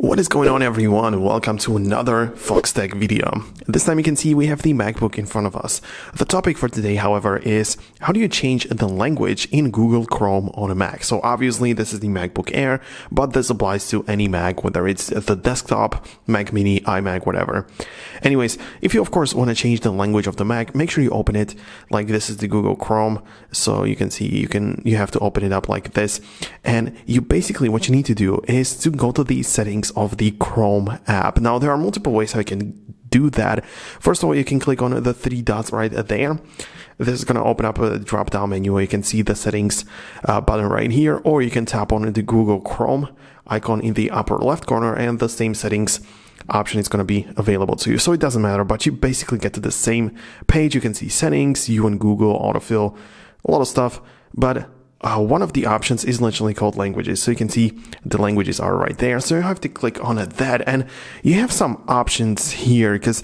What is going on everyone? Welcome to another Foxtecc video. This time you can see we have the MacBook in front of us. The topic for today, however, is how do you change the language in Google Chrome on a Mac? So obviously this is the MacBook Air, but this applies to any Mac, whether it's the desktop, Mac Mini, iMac, whatever. Anyways, if you of course want to change the language of the Mac, make sure you open it like this is the Google Chrome. So you can see you can, you have to open it up like this. And you basically, what you need to do is to go to the settings of the Chrome app. Now, there are multiple ways how you can do that. First of all, you can click on the three dots right there. This is going to open up a drop down menu where you can see the settings uh, button right here, or you can tap on the Google Chrome icon in the upper left corner and the same settings option is going to be available to you. So it doesn't matter, but you basically get to the same page. You can see settings, you and Google autofill, a lot of stuff, but uh, one of the options is literally called languages. So you can see the languages are right there. So you have to click on that and you have some options here because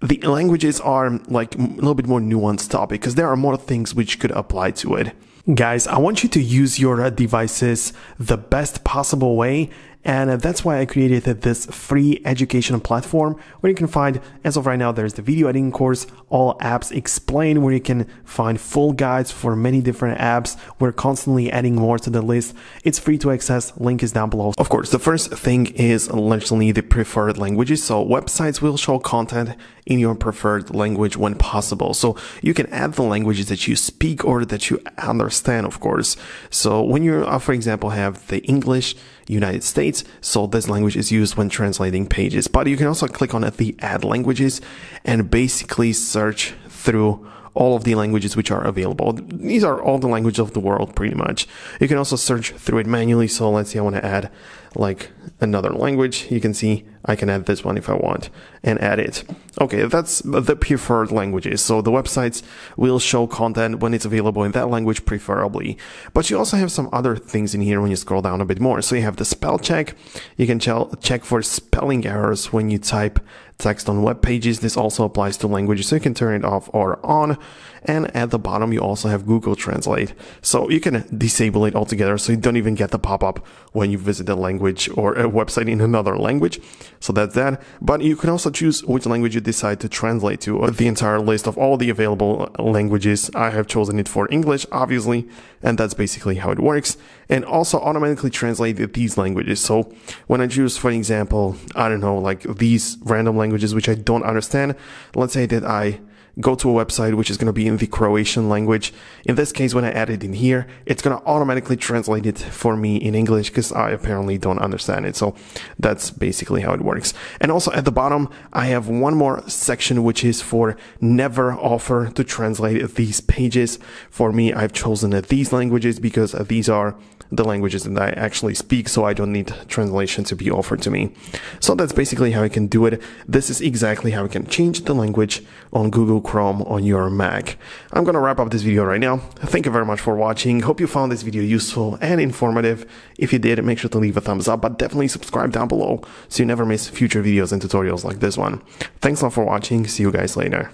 the languages are like a little bit more nuanced topic because there are more things which could apply to it. Guys, I want you to use your devices the best possible way and that's why I created this free education platform where you can find, as of right now, there's the video editing course, all apps explained, where you can find full guides for many different apps. We're constantly adding more to the list. It's free to access. Link is down below. Of course, the first thing is literally the preferred languages. So websites will show content in your preferred language when possible. So you can add the languages that you speak or that you understand, of course. So when you, uh, for example, have the English, United States. So this language is used when translating pages. But you can also click on the add languages and basically search through all of the languages which are available. These are all the languages of the world pretty much. You can also search through it manually. So let's say I want to add like another language. You can see I can add this one if I want and add it. Okay, that's the preferred languages. So the websites will show content when it's available in that language preferably. But you also have some other things in here when you scroll down a bit more. So you have the spell check. You can check for spelling errors when you type text on web pages. This also applies to languages, so you can turn it off or on. And at the bottom, you also have Google Translate. So you can disable it altogether so you don't even get the pop-up when you visit the language or a website in another language. So that's that. But you can also choose which language you decide to translate to. The entire list of all the available languages, I have chosen it for English, obviously, and that's basically how it works. And also automatically translate these languages. So when I choose, for example, I don't know, like these random languages which I don't understand, let's say that I go to a website which is going to be in the Croatian language. In this case, when I add it in here, it's going to automatically translate it for me in English because I apparently don't understand it. So that's basically how it works. And also at the bottom, I have one more section which is for never offer to translate these pages. For me, I've chosen these languages because these are the languages that I actually speak, so I don't need translation to be offered to me. So that's basically how I can do it. This is exactly how I can change the language on Google Chrome on your Mac. I'm gonna wrap up this video right now. Thank you very much for watching. Hope you found this video useful and informative. If you did, make sure to leave a thumbs up, but definitely subscribe down below so you never miss future videos and tutorials like this one. Thanks a lot for watching. See you guys later.